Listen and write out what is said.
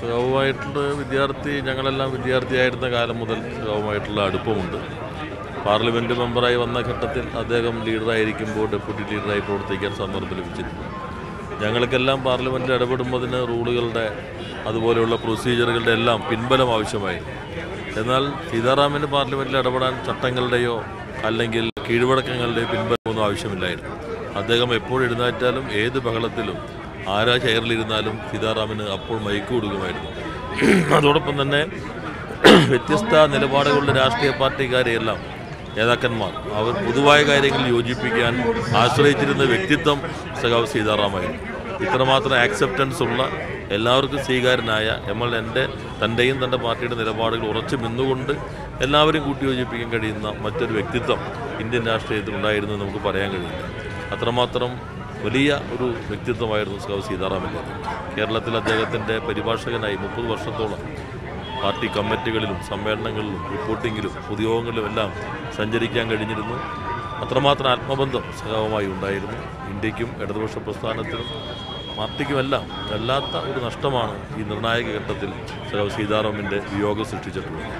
സഖാവുമായിട്ടുള്ള വിദ്യാർത്ഥി ഞങ്ങളെല്ലാം വിദ്യാർത്ഥിയായിരുന്ന കാലം മുതൽ സുഖവുമായിട്ടുള്ള അടുപ്പമുണ്ട്. പാർലമെന്റ് മെമ്പറായി വന്ന ഘട്ടത്തിൽ അദ്ദേഹം ലീഡറായിരിക്കുമ്പോൾ ഡെപ്യൂട്ടി ലീഡറായി പ്രവർത്തിക്കാൻ സന്ദർഭം ലഭിച്ചിരുന്നു. ഞങ്ങൾക്കെല്ലാം പാർലമെന്റിൽ ഇടപെടുമ്പോൾ റൂളുകളുടെ അതുപോലെയുള്ള പ്രൊസീജിയറുകളുടെ എല്ലാം പിൻബലം ആവശ്യമായി. എന്നാൽ സീതാറാമിന് പാർലമെന്റിൽ ഇടപെടാൻ ചട്ടങ്ങളുടെയോ അല്ലെങ്കിൽ കീഴ്വഴക്കങ്ങളുടെയോ പിൻബലമൊന്നും ആവശ്യമില്ലായിരുന്നു. അദ്ദേഹം എപ്പോഴെഴുന്നേറ്റാലും ഏത് ബഹളത്തിലും ആരാ ചെയറിലിരുന്നാലും സീതാറാമിന് അപ്പോൾ മയക്ക് കൊടുക്കുമായിരുന്നു. അതോടൊപ്പം തന്നെ വ്യത്യസ്ത നിലപാടുകളുടെ രാഷ്ട്രീയ പാർട്ടിക്കാരെയെല്ലാം നേതാക്കന്മാർ അവർ പൊതുവായ കാര്യങ്ങളിൽ യോജിപ്പിക്കാൻ ആശ്രയിച്ചിരുന്ന വ്യക്തിത്വം സഖാവ് സീതാറാമായിരുന്നു. ഇത്രമാത്രം ആക്സെപ്റ്റൻസ് ഉള്ള എല്ലാവർക്കും സ്വീകാര്യനായ നമ്മൾ എന്റെ തന്റെയും തന്റെ പാർട്ടിയുടെ നിലപാടുകൾ ഉറച്ചു നിന്നുകൊണ്ട് എല്ലാവരും കൂട്ടിയോജിപ്പിക്കാൻ കഴിയുന്ന മറ്റൊരു വ്യക്തിത്വം ഇന്ത്യൻ രാഷ്ട്രീയത്തിൽ ഉണ്ടായിരുന്നു നമുക്ക് പറയാൻ കഴിയില്ല. അത്രമാത്രം വലിയ ഒരു വ്യക്തിത്വമായിരുന്നു സ്കൗ സീതാറാമന്റെ. കേരളത്തിൽ അദ്ദേഹത്തിന്റെ പരിഭാഷകനായി മുപ്പത് വർഷത്തോളം പാർട്ടി കമ്മിറ്റികളിലും സമ്മേളനങ്ങളിലും റിപ്പോർട്ടിങ്ങിലും പൊതുയോഗങ്ങളിലും എല്ലാം സഞ്ചരിക്കാൻ കഴിഞ്ഞിരുന്നു. അത്രമാത്രം ആത്മബന്ധം സഹവുമായി ഉണ്ടായിരുന്നു. ഇന്ത്യക്കും ഇടതുപക്ഷ പ്രസ്ഥാനത്തിനും പാർട്ടിക്കുമെല്ലാം വല്ലാത്ത ഒരു നഷ്ടമാണ് ഈ നിർണായക ഘട്ടത്തിൽ സഖാവ് സീതാറാമിന്റെ വിയോഗം സൃഷ്ടിച്ചിട്ടുള്ളത്.